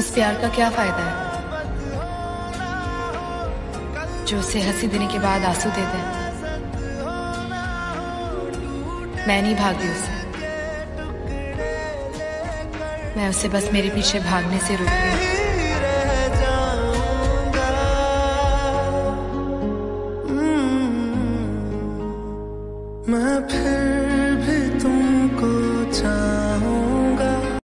उस प्यार का क्या फ़ायदा है? जो उसे हँसी देने के बाद आँसू देते दे। मैं नहीं भागी उसे। मैं उसे बस मेरे पीछे भागने से रोक रही हम्म, मैं फिर